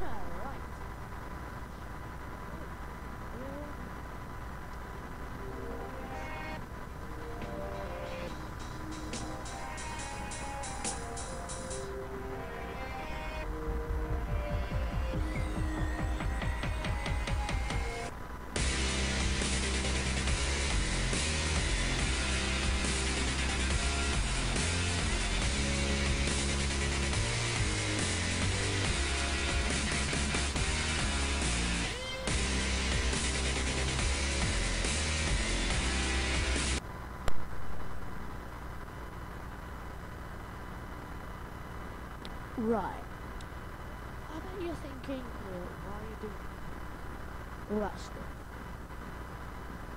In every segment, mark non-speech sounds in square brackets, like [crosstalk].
right. [laughs] Right. I bet you're thinking, well, why are you doing all that stuff?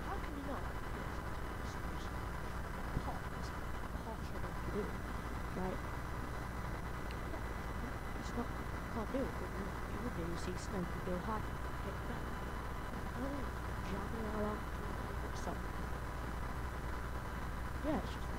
How can you not? Pot, it's posh enough do, right? It's not, can't do it, but you, you would do, you see Snoke and go hard, hit that. I don't know, jamming along to a favourite song. Yeah, it's just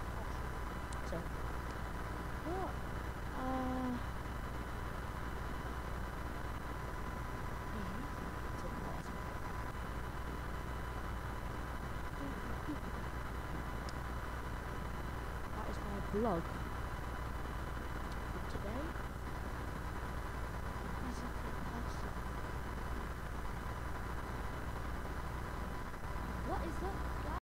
log。